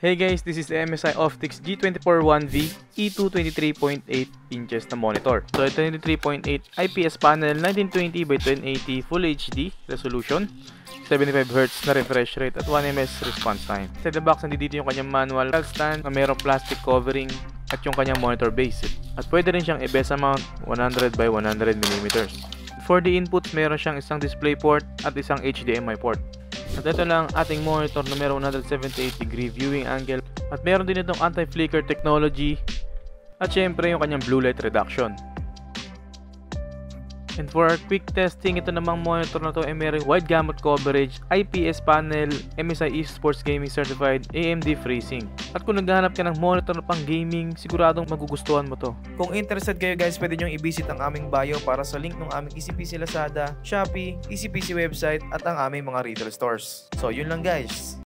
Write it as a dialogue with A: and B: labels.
A: Hey guys, this is the MSI Optics G241V E2 23.8 inches na monitor. So ito yung 23.8 IPS panel 1920 by 1080 Full HD resolution, 75Hz na refresh rate at 1ms response time. Sa the box, nandito yung kanyang manual stand na mayroong plastic covering at yung kanyang monitor base. At pwede rin siyang i-besa mount 100 by 100mm. For the inputs, meron siyang isang display port at isang HDMI port. At ito lang ang ating monitor na meron 178 degree viewing angle at meron din itong anti-flicker technology at syempre yung kanyang blue light reduction. And for our quick testing, ito namang monitor na to ay meron wide gamut coverage, IPS panel, MSI Esports Gaming Certified, AMD FreeSync. At kung naghahanap ka ng monitor na pang gaming, siguradong magugustuhan mo to.
B: Kung interested kayo guys, pwede nyo i-visit ang aming bio para sa link ng aming ECPC Lazada, Shopee, ECPC website at ang aming mga retail stores. So yun lang guys.